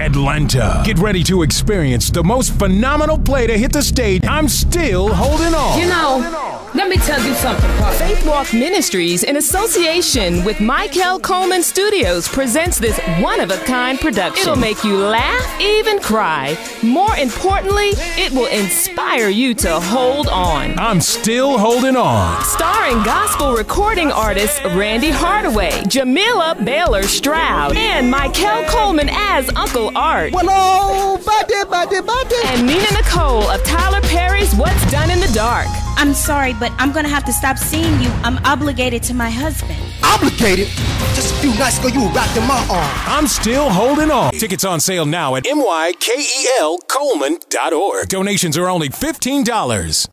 Atlanta. Get ready to experience the most phenomenal play to hit the stage. I'm still holding on. Tell you something, Father. Faith Walk Ministries, in association with Mykel Coleman Studios, presents this one of a kind production. It'll make you laugh, even cry. More importantly, it will inspire you to hold on. I'm still holding on. Starring gospel recording artists Randy Hardaway, JaMelia Baylor Stroud, and Mykel Coleman as Uncle Art. Well, oh, body, body, body. And Nina Done in the Dark. I'm sorry, but I'm gonna have to stop seeing you. I'm obligated to my husband. Obligated? Just a few nights ago, you were wrapped in my arm. I'm still holding on. Tickets on sale now at mykelcoleman.org. Donations are only $15.